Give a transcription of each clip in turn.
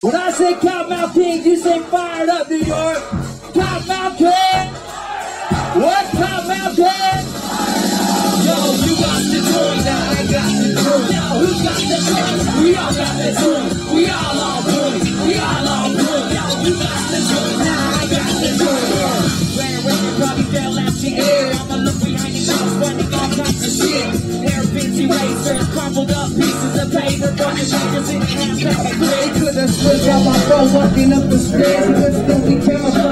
When I say Kottonmouth Kings, you say fired up, New York. Kottonmouth King. What Kottonmouth King? Yo, you got the joint, now I got the joint. Now who got the joint? We all got the joint. We all on Could have slipped off my phone walking up the stairs, could still be camouflaged.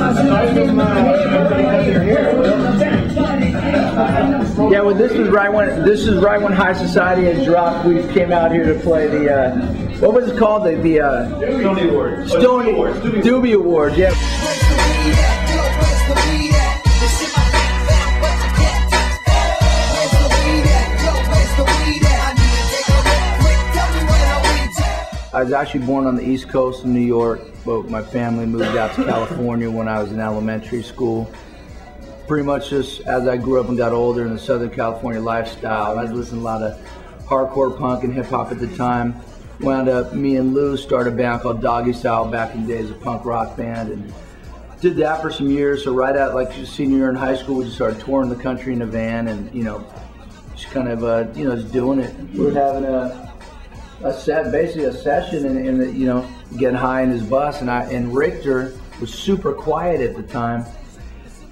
Yeah, well, this is right when this is right when High Society had dropped. We came out here to play the uh, what was it called? The the uh, Stony Award. Stony Doobie Award. Yeah. Was actually born on the East Coast of New York, but my family moved out to California when I was in elementary school. Pretty much just as I grew up and got older in the Southern California lifestyle, I was listening to a lot of hardcore punk and hip hop at the time. Wound up, me and Lou started a band called Doggy Style back in the days, a punk rock band, and did that for some years. So right out like senior year in high school, we just started touring the country in a van, and you know, just kind of uh, you know just doing it. We were having a a set, basically a session, and, you know, getting high in his bus, and I and Richter was super quiet at the time.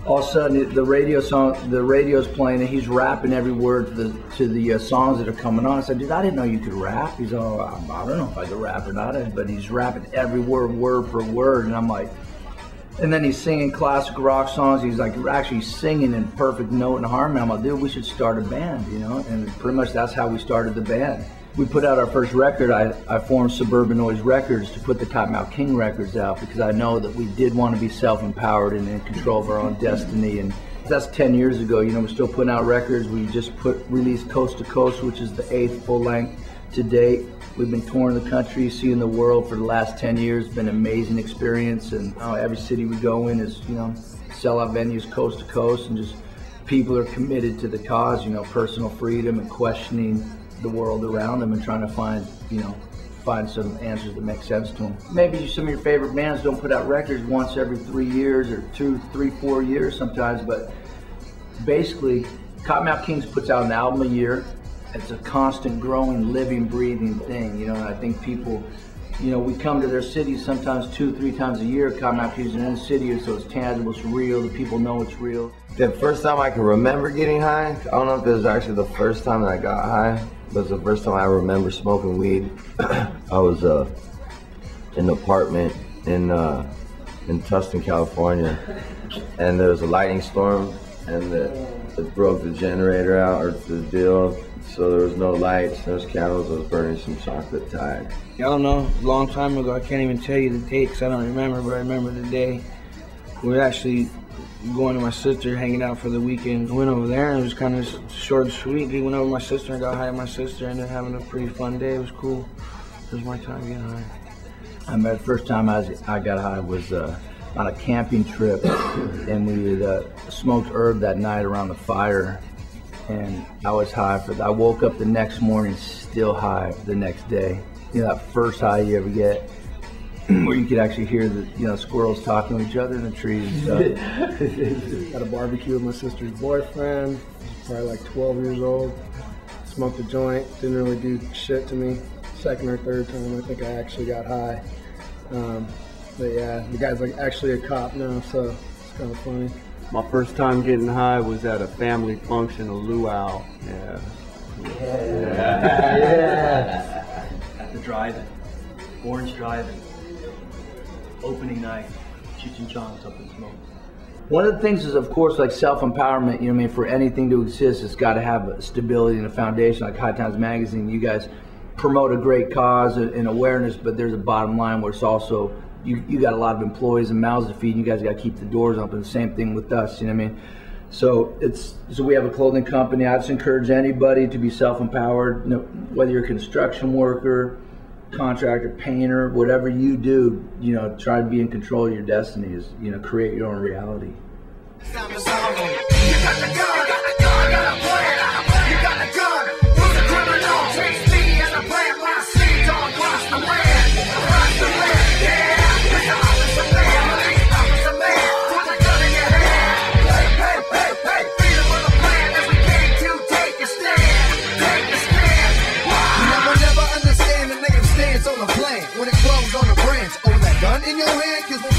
All of a sudden, the radio song, the radio's playing, and he's rapping every word to the to the uh, songs that are coming on. I said, "Dude, I didn't know you could rap." He's all, "I I don't know if I could rap or not," but he's rapping every word, word for word, and I'm like. And then he's singing classic rock songs. He's like actually singing in perfect note and harmony. I'm like, dude, we should start a band, you know? And pretty much that's how we started the band. We put out our first record. I, I formed Suburban Noise Records to put the Kottonmouth King records out because I know that we did want to be self-empowered and in control of our own destiny. And that's 10 years ago. You know, we're still putting out records. We just put released Coast to Coast, which is the eighth full length to date. We've been touring the country, seeing the world for the last 10 years. It's been an amazing experience. And uh, every city we go in is, you know, sell out venues coast to coast and just people are committed to the cause, you know, personal freedom and questioning the world around them and trying to find, you know, find some answers that make sense to them. Maybe some of your favorite bands don't put out records once every three years or two, three, four years sometimes, but basically, Kottonmouth Kings puts out an album a year. It's a constant, growing, living, breathing thing, you know. And I think people, you know, we come to their cities sometimes two, three times a year. Kottonmouth Kings are in the city, so it's tangible, it's real. The people know it's real. The first time I can remember getting high, I don't know if it was actually the first time that I got high, was the first time I remember smoking weed. I was uh, in an apartment in uh, in Tustin, California, and there was a lightning storm, and it, it broke the generator out or the deal, so there was no lights, no candles. I was burning some chocolate thai. I don't know, a long time ago. I can't even tell you the date because I don't remember, but I remember the day. We were actually going to my sister, hanging out for the weekend. Went over there and it was kind of short and sweet. We went over my sister and got high at my sister and then having a pretty fun day. It was cool. It was my time getting high. I remember the first time I, was, I got high was uh, on a camping trip, and we uh, smoked herb that night around the fire, and I was high for. I woke up the next morning still high the next day. You know that first high you ever get, where you could actually hear the you know squirrels talking to each other in the trees and stuff. Had a barbecue with my sister's boyfriend. Probably like 12 years old. Smoked a joint. Didn't really do shit to me. Second or third time, I think I actually got high. Um, but yeah, the guy's like actually a cop now, so it's kind of funny. My first time getting high was at a family function, a luau. Yeah. at the drive-in, Orange Drive-in, opening night, Cheech and Chong's up in smoke. One of the things is, of course, like self-empowerment. You know, I mean, for anything to exist, it's got to have a stability and a foundation. Like High Times Magazine, you guys promote a great cause and awareness, but there's a bottom line where it's also you, you got a lot of employees and mouths to feed. And you guys got to keep the doors open. Same thing with us. You know what I mean? So it's so we have a clothing company. I just encourage anybody to be self-empowered. You know, whether you're a construction worker, contractor, painter, whatever you do, you know, try to be in control of your destiny. Is you know, create your own reality. In your hand kills